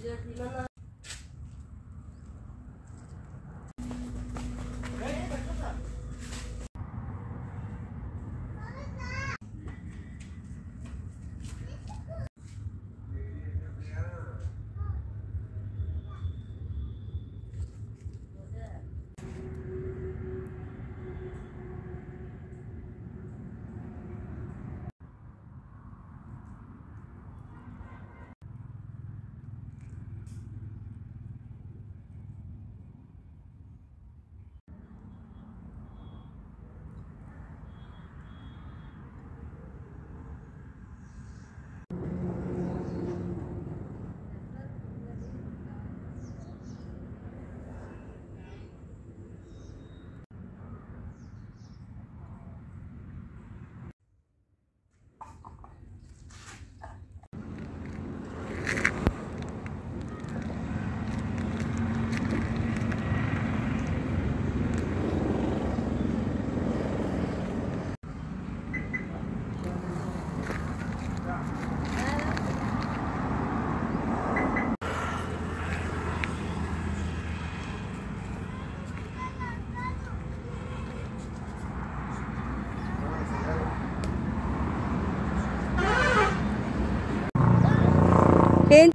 觉得你们呢？停